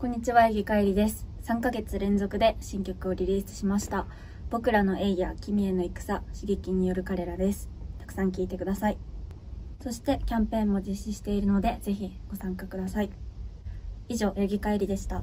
こんにちは、えぎかえりです。3ヶ月連続で新曲をリリースしました。僕らのエイや、君への戦、刺激による彼らです。たくさん聴いてください。そしてキャンペーンも実施しているので、ぜひご参加ください。以上、えぎかえりでした。